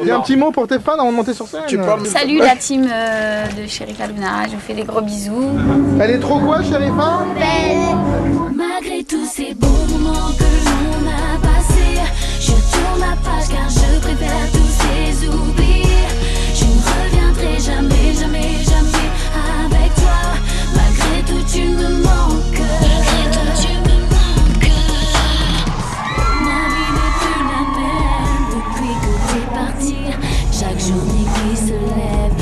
Il y a un petit mot pour tes fans avant de monter sur scène Tu parles- Salut la team euh, de Sherika Luna, je vous fais des gros bisous. Elle est trop quoi, Sherifa? Malgré peace to live.